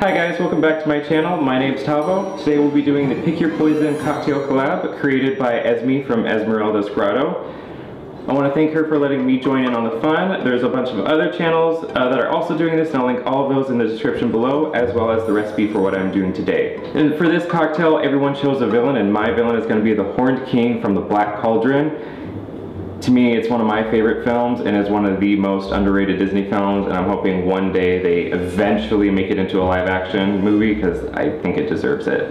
Hi guys, welcome back to my channel. My name's Tavo. Today we'll be doing the Pick Your Poison cocktail collab created by Esme from Esmeralda's Grotto. I want to thank her for letting me join in on the fun. There's a bunch of other channels uh, that are also doing this and I'll link all of those in the description below as well as the recipe for what I'm doing today. And for this cocktail, everyone chose a villain and my villain is going to be the Horned King from the Black Cauldron to me, it's one of my favorite films and is one of the most underrated Disney films. And I'm hoping one day they eventually make it into a live action movie because I think it deserves it.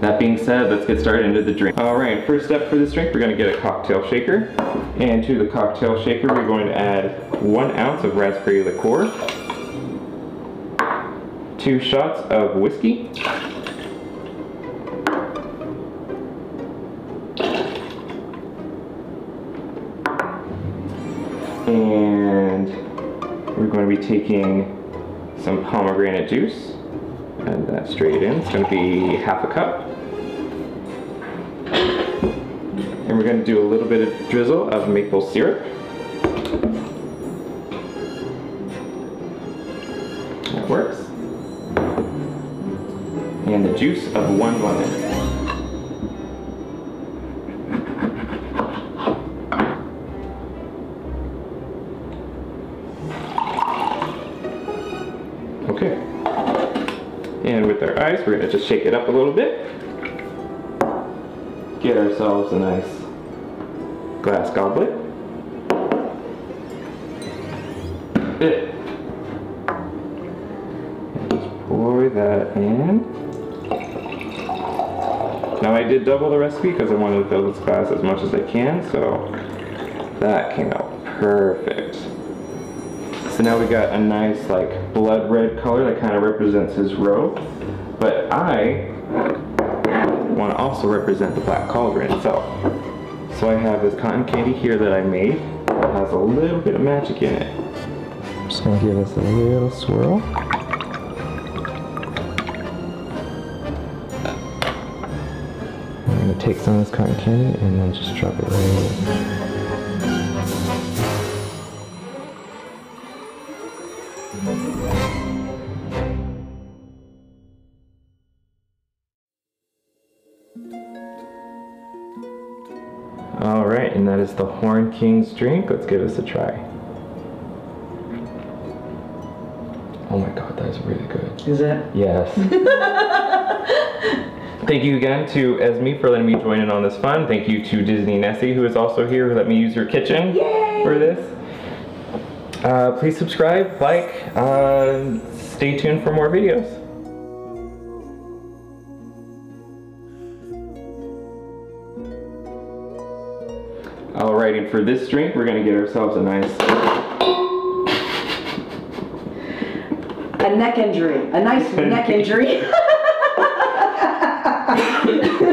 That being said, let's get started into the drink. All right, first step for this drink, we're gonna get a cocktail shaker. And to the cocktail shaker, we're going to add one ounce of raspberry liqueur, two shots of whiskey, and we're going to be taking some pomegranate juice and that straight in. It's going to be half a cup. And we're going to do a little bit of drizzle of maple syrup. That works. And the juice of one lemon. And with our ice, we're gonna just shake it up a little bit. Get ourselves a nice glass goblet. It. Just pour that in. Now I did double the recipe because I wanted to fill this glass as much as I can, so that came out perfect. So now we got a nice like blood red color that kind of represents his robe. But I want to also represent the black cauldron itself. So I have this cotton candy here that I made that has a little bit of magic in it. I'm just going to give this a little swirl. I'm going to take some of this cotton candy and then just drop it right in. Right, and that is the Horn King's drink. Let's give this a try. Oh my god, that is really good. Is it? Yes. Thank you again to Esme for letting me join in on this fun. Thank you to Disney Nessi, who is also here, who let me use your kitchen Yay! for this. Uh, please subscribe, like, uh, stay tuned for more videos. Alright, and for this drink, we're gonna get ourselves a nice A neck injury. A nice neck injury.